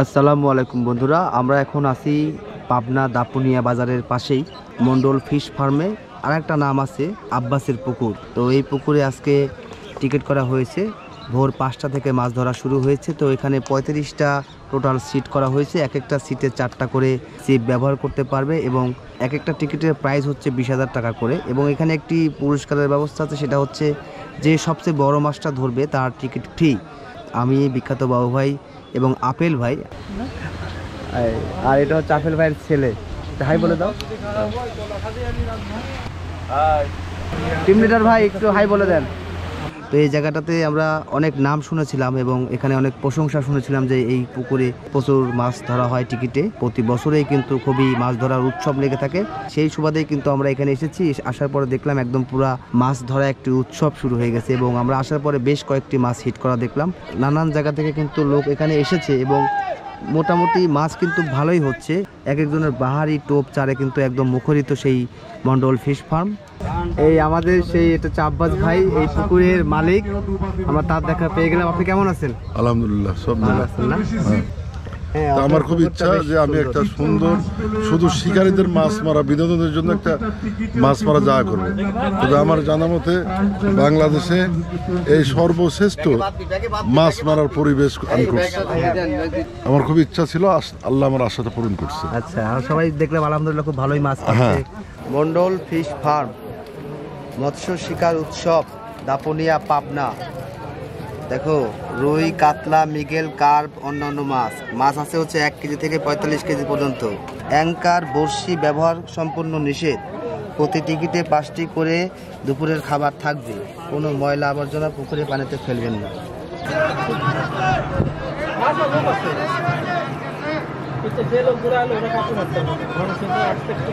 আসসালামু আলাইকুম বন্ধুরা, আমরা এখন আছি পাবনা দাপুনিয়া বাজারের পাশেই মন্ডল ফিশ ফার্মে। আর একটা নাম আছে আব্বাসের পুকুর। তো এই পুকুরে আজকে টিকিট করা হয়েছে। ভোর পাঁচটা থেকে মাছ ধরা শুরু হয়েছে। তো এখানে পঁয়ত্রিশটা টোটাল সিট করা হয়েছে। এক একটা সিটে চারটা করে সিট ব্যবহার করতে পারবে এবং এক একটা টিকিটের প্রাইস হচ্ছে বিশ হাজার টাকা করে। এবং এখানে একটি পুরস্কারের ব্যবস্থা আছে সেটা হচ্ছে যে সবচেয়ে বড় মাছটা ধরবে তার টিকিট ফ্রি আমি বিখ্যাত বাবু ভাই এবং আপেল ভাই। আর এটা হচ্ছে আপেল ভাইয়ের ছেলে। হাই বলে দাও। টিম লিডার ভাই একটু হাই বলে দেন। তো এই জায়গাটাতে আমরা অনেক নাম শুনেছিলাম এবং এখানে অনেক প্রশংসা শুনেছিলাম যে এই পুকুরে প্রচুর মাছ ধরা হয় টিকিটে প্রতি বছরেই কিন্তু খুবই মাছ ধরার উৎসব লেগে থাকে। সেই সুবাদেই কিন্তু আমরা এখানে এসেছি। আসার পরে দেখলাম একদম পুরা মাছ ধরা একটি উৎসব শুরু হয়ে গেছে এবং আমরা আসার পরে বেশ কয়েকটি মাছ হিট করা দেখলাম। নানান জায়গা থেকে কিন্তু লোক এখানে এসেছে এবং মোটামুটি মাছ কিন্তু ভালোই হচ্ছে। এক একজনের বাহারি টোপ চারে কিন্তু একদম মুখরিত সেই মন্ডল ফিশ ফার্ম। এই আমাদের সেই এটা চাব্বাস ভাই এই পুকুরের মালিক। আমরা তার দেখা পেয়ে গেলাম। আপনি কেমন আছেন? আলহামদুলিল্লাহ সব ভালো। আছেন না? তা আমার খুব ইচ্ছা যে আমি একটা সুন্দর শুধু শিকারীদের মাছ মারা বিনোদনের জন্য একটা মাছ মারা যা করব। তবে আমার জানা মতে বাংলাদেশে এই সর্বশ্রেষ্ঠ মাছ মারার পরিবেশ আমি করছি। আমার খুব ইচ্ছা ছিল আল্লাহ আমার আশাটা পূরণ করছে। আচ্ছা আর সবাই দেখলাম আলহামদুলিল্লাহ খুব ভালোই মাছ হ্যাঁ। মন্ডল ফিশ ফার্ম মৎস্য শিকার উৎসব দাপনিয়া পাবনা। দেখো, রুই, কাতলা, মিগেল, কার্প, অন্যান্য মাছ। মাছ আছে হচ্ছে এক কেজি থেকে পঁয়তাল্লিশ কেজি পর্যন্ত। অ্যাঙ্কার বড়শি ব্যবহার সম্পূর্ণ নিষেধ। প্রতি টিকিটে পাঁচটি করে দুপুরের খাবার থাকবে। কোনো ময়লা আবর্জনা পুকুরে পানিতে ফেলবেন না। কিন্তু যে লোক ঘুরে আলো ওরা কাতল মারতে হবে মানুষ কিন্তু আজকে একটু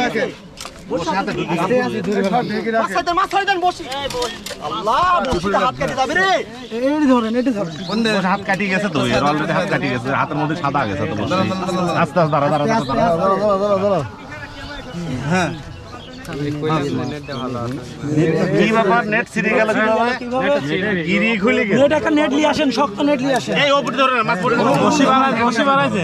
আছে হাত কাটি গেছে তো অলরেডি হাত কাটি গেছে। হাতের মধ্যে সাদা গেছে তো আস্তে আস্তে দাঁড়া দাঁড়া দাঁড়া কি ব্যাপার? নেট ছিঁড়ে গেল গিরি খুলে গেছে। নেট একটা নেট নিয়ে আসেন শক্ত নেট নিয়ে আসেন। এই ওপরে ধরে মাছ পড়ে বসি বানাইছে বসি বানাইছে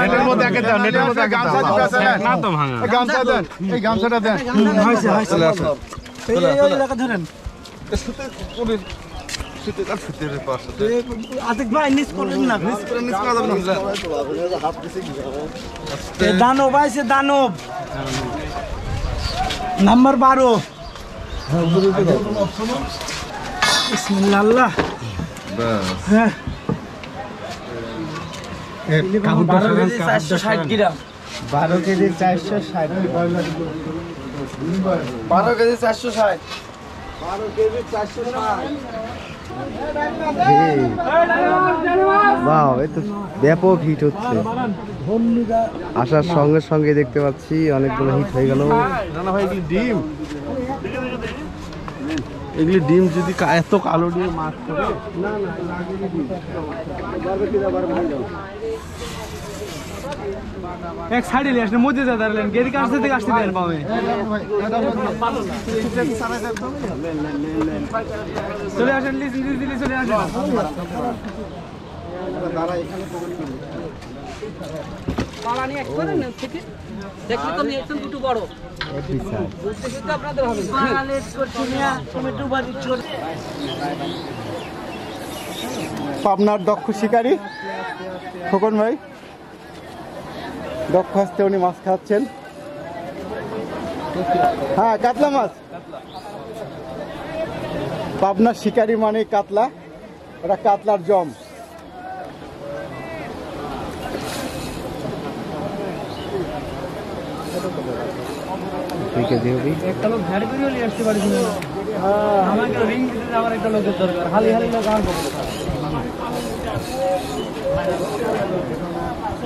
নেটের মধ্যে আগে দাও নেটের মধ্যে আগে দাও না তো ভাঙা গামছা দেন। এই গামছাটা দেন। ওই এলাকা ধরেন। দানব আইছে দানব। নাম্বার বারো। আল্লাহ হ্যাঁ। বারো কেজি চারশো ষাট গ্রাম। বারো কেজি চারশো ষাট বারো কেজি চারশো ষাট বাহ এই তো ব্যাপক হিট হচ্ছে আসার সঙ্গে সঙ্গে দেখতে পাচ্ছি অনেকগুলো হিট হয়ে গেল না ভাই এগুলি ডিম এগুলি ডিম যদি এত কালো ডিম মাছ করে এক সাইডে লিয়ে আসলে মধ্যে যা দাঁড়ালেন গেরি কাছে থেকে আসতে দেন পাবে। চলে আসেন লিজ লিজ দিলে চলে আসেন। পাড়া নিয়ে একবারে না থেকে দেখলে তো নিয়েছেন দুটো বড়। বুঝতে শুনতে আপনাদের হবে। পাবনার দক্ষ শিকারী খোকন ভাই। দক্ষ হস্তে উনি মাছ খাচ্ছেন। হ্যাঁ কাতলা মাছ। পাবনার শিকারী মানে কাতলা। ওটা কাতলার জম। একটা লোক নিয়ে আসতে পারি আমাকে রিং দিতে আমার একটা লোকের দরকার। হালি হালি লোক আমার মাছটা বড়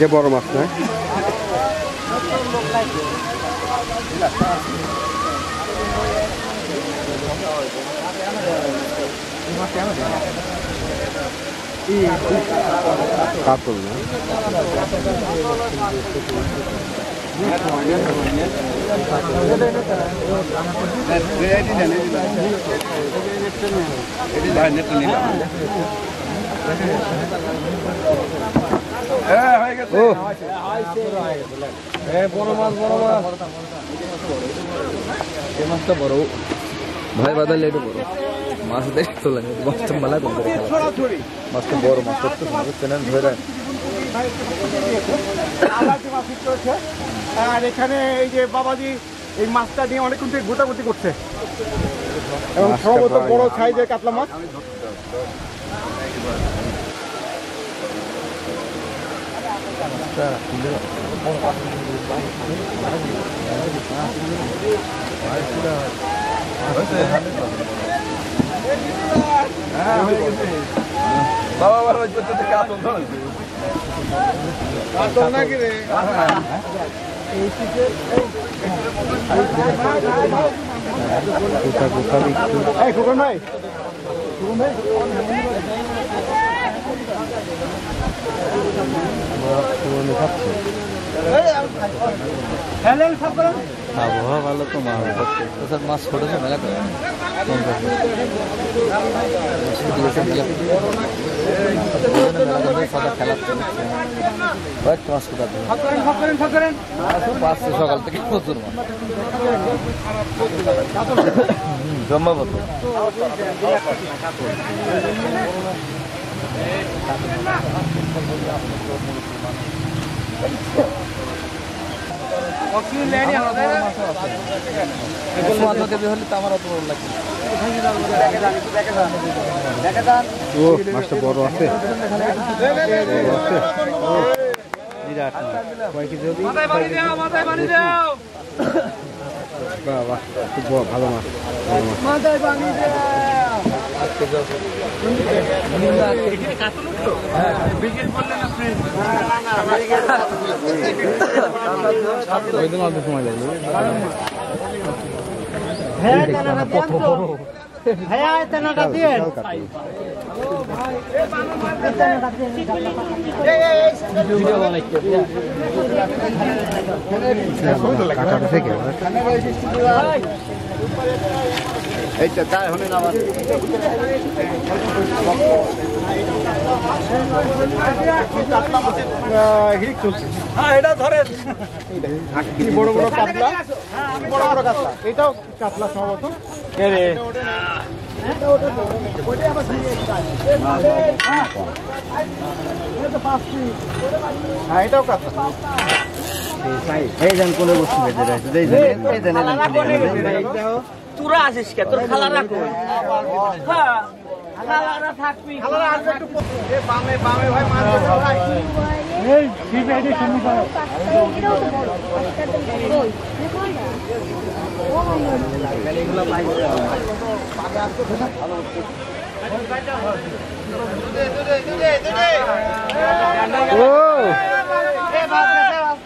যে বড় মাছ না কাতল না ও ভাই বাদাল বড় মাছ মাছটা মাছটা বড় মাছ তো চেনেন ধরে আর এখানে এই যে বাবাজি এই মাছটা নিয়ে অনেকক্ষণ থেকে গোটাগুটি করছে। এবং সম্ভবত বড় সাইজের কাতলা মাছ। এই Khokon Hey, Google Mate! Google Mate! Hello, Sapra! মেলা করে সাদা খেলা চলছে কয়েক মাছ কোথা থেকে পাঁচশো সকাল থেকে প্রচুর মাছ হুম, সম্ভবত একশো আধা কেজি হলে তো আমার অত বড় ও মাছটা আছে বিরাট কয় কেজি হবে খুব ভালো মাছ। ভালো মাছ পানি দাও ওই দিন অল্প সময় লাগবে বিশাল কাতলা। কাটাটা থেকে হিট চলছে। হ্যাঁ এটা ধরেন। বড় বড় কাতলা? বড় বড় কাতলা? এটাও কাতলা সম্ভবত। হ্যাঁ এটাও কাতলা। এই দেন কোলে বস্তু বেঁধে হ্যাঁ বড় ও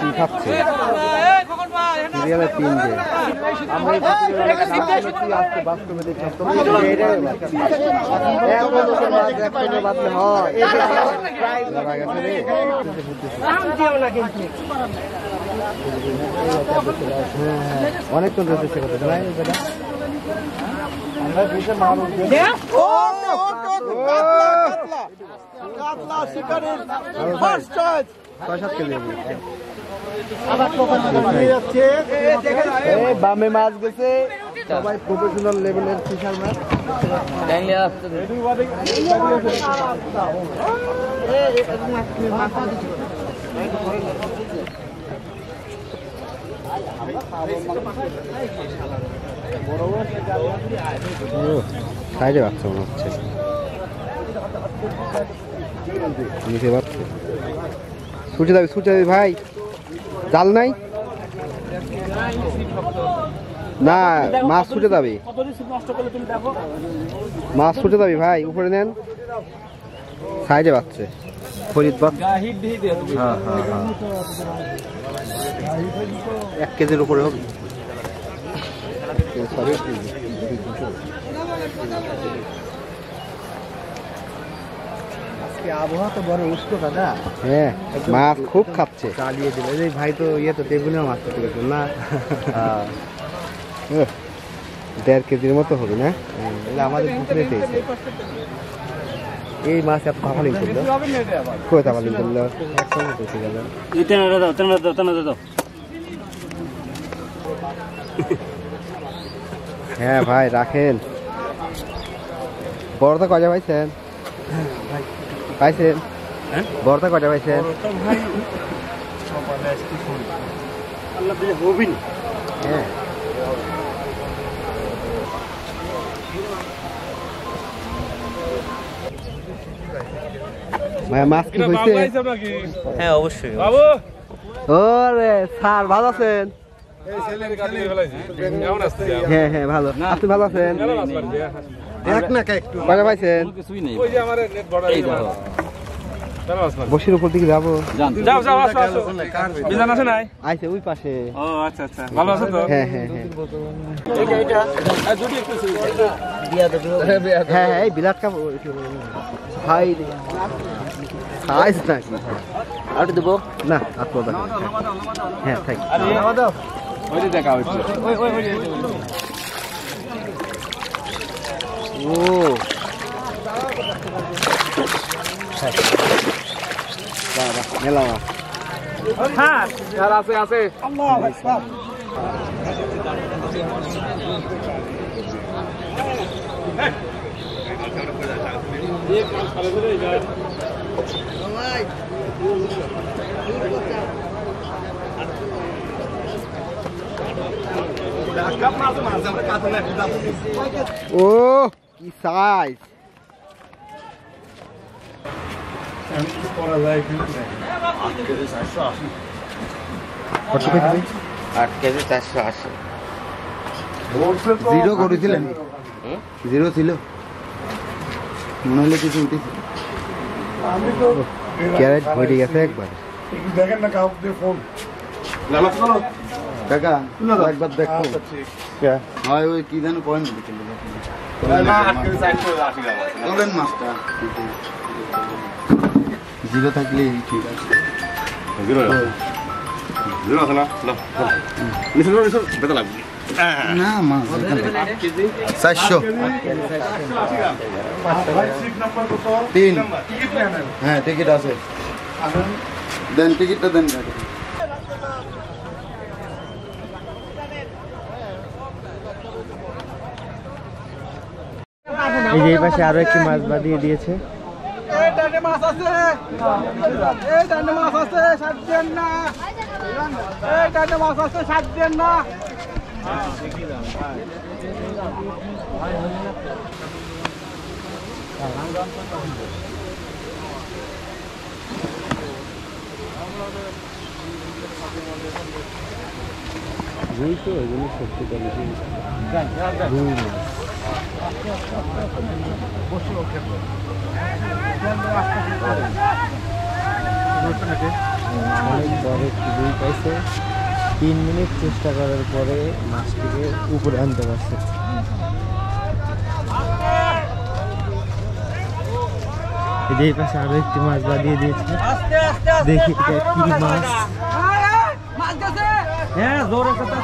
কি খাচ্ছে? সিরিয়ালে তিন যে আমরা এই আজকে বাস্তবে দেখলাম। এটাই হয়। ধরা গেছে রে। অনেকক্ষণ এই বেটা? ছয় সাত কেজি এই বামে মাছ গেছে। সবাই প্রফেশনাল লেভেলের ফিশার মাছ। ট্যাংলি আসতে সাইডে বাচ্চা মনে হচ্ছে। নিচে বাচ্চা। ছুটে যাবি ছুটে যাবি ভাই। জাল নাই? না, মাছ ছুটে যাবে মাছ ছুটে যাবি ভাই, উপরে নেন। সাইডে বাচ্চা ফরিদ হ্যাঁ হ্যাঁ হ্যাঁ। এক কেজির উপরে হবে। আবহাওয়া তো বড় উষ্ণ দাদা। হ্যাঁ মাছ খুব খাচ্ছে চালিয়ে দিল। এই ভাই তো ইয়ে তো টেবিলেও মাছ করতে গেছিল না? দেড় কেজির মতো হবে না? আমাদের পুকুরে পেয়েছে। এই মাছ এত তাফালিং করল কই তাফালিং করল একসঙ্গে পেয়েছে গেল হ্যাঁ ভাই রাখেন। বড়টা কয়টা পাইছেন? পাইছেন বড়টা কয়টা পাইছেন হ্যাঁ মাছ কি হ্যাঁ অবশ্যই ওরে স্যার ভালো আছেন? হ্যাঁ? হ্যাঁ ভালো। আপনি ভালো আছেন? এক না একটু। কয়টা পাইছেন? বসির উপর দিকে যাব। যাও যাও আসো আসো। বিধান আছে নাই? আইছে ওই পাশে। ও আচ্ছা আচ্ছা। ভালো আছো তো? হ্যাঁ হ্যাঁ হ্যাঁ। হ্যাঁ হ্যাঁ এই বিলাট কাপ ভাই সাইজ নাকি আর দেবো? না আপনার হ্যাঁ থাক ও বাবা মেলা মাছ হ্যাঁ আর আছে আছে ও কি সাইজ আট কেজি চারশো আশি। জিরো করেছিলেন? জিরো ছিল? মনে হলে কিছু ক্যারেট ভরে গেছে একবার। দেখেন না কাউকে ফোন কাকা একবার দেখো। হয় ওই কি যেন পয়েন্ট বলেন মাছটা জিরো থাকলে ঠিক আছে। না? মাছ চারশো। তিন। হ্যাঁ টিকিট আছে। দেন টিকিটটা দেন। এই যে পাশে আরও একটি মাছ বাঁধিয়ে দিয়েছে। এই ডানে মাছ আছে। এই ডানে মাছ। অনেক বড় পাইছে তিন মিনিট চেষ্টা করার পরে মাছটিকে উপরে আনতে পারছে এই পাশে আরও একটি মাছ বাঁধিয়ে দিয়েছে দেখি কি মাছ হ্যাঁ জোরে কথা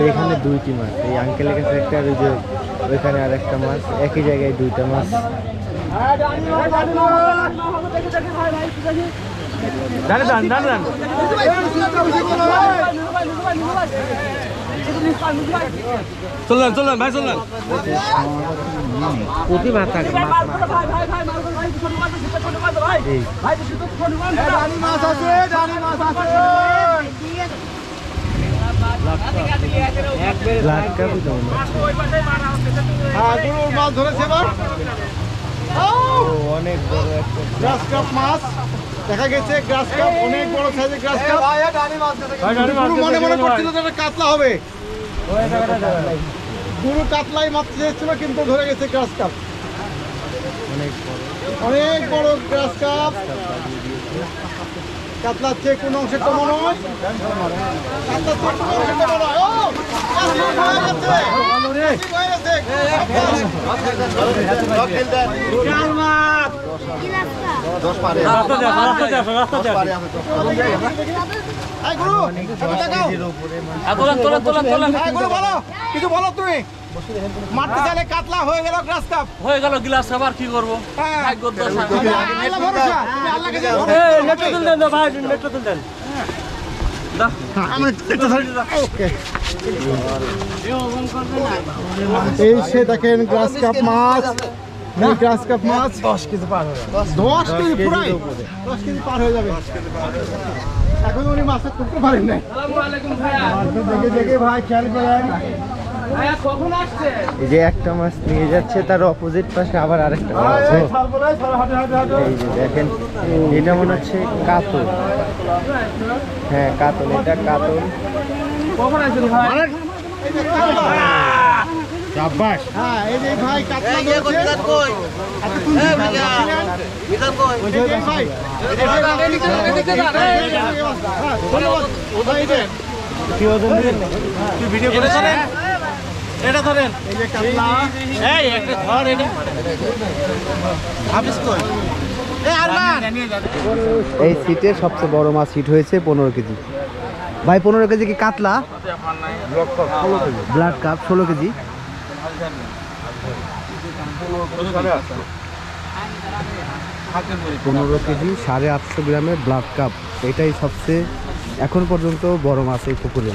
এখানে দুইটি মাছ এই আঙ্কেলের কাছে একটা আর ওই যে ওইখানে আর একটা মাছ একই জায়গায় দুইটা মাছ দাঁড়ান দাঁড়ান দাঁড়ান চললেন চললেন ভাই চললেন প্রতিভা থাকে মাছ মনে। হ্যাঁ ধরেছে এবার ও অনেক বড় একটা গ্রাস কাপ মাছ দেখা গেছে গ্রাস কাপ অনেক বড় সাইজের গ্রাস কাপ মনে মনে করছিল কাতলা হবে গুরু কাতলাই মাছ চেয়েছিল কিন্তু ধরে গেছে গ্রাস কাপ। অনেক বড় অনেক বড় গ্রাস কাপ। কাতলার চেয়ে কোন অংশে কম নয়। কাতলার চেয়ে কোনো অংশে কম নয়। ও কাতলা গেছে। গেছে। রাস্তা? দেখ রাস্তা দেখ রাস্তা দেখ কিছু বলো তুমি। মারতে চাইলে কাতলা হয়ে গেল গ্রাস কাপ। হয়ে গেল গ্লাস কি করব? হ্যাঁ। এই সে দেখেন গ্রাস কাপ মাছ। এই গ্রাস কাপ মাছ দশ কেজি পার হয়ে দশ কেজি পুরাই। দশ কেজি পার হয়ে যাবে। এখন উনি মাছটা করতে পারেন নাই। দেখে দেখে ভাই খেয়াল করেন। যে একটা মাছ নিয়ে যাচ্ছে তার অপোজিট পাশে আবার আরেকটা মাছ এই যে দেখেন এটা মনে হচ্ছে কাতল। হ্যাঁ কাতল এটা কাতল। হ্যাঁ এই যে ভাই কাতলা ধরেছে যে ভাই যে ভাই, এই যে ভাই, হ্যাঁ, ধন্যবাদ। ভাই, এই যে, এটা ধরেন এই যে কাতলা, এই একটা ধর এটা এই সিটের সবচেয়ে বড় মাছ হিট হয়েছে পনেরো কেজি ভাই পনেরো কেজি কি কাতলা ব্লাড কাপ ষোলো কেজি পনেরো কেজি সাড়ে আটশো গ্রামের ব্লাড কাপ এটাই সবচেয়ে এখন পর্যন্ত বড় মাছ এই পুকুরে।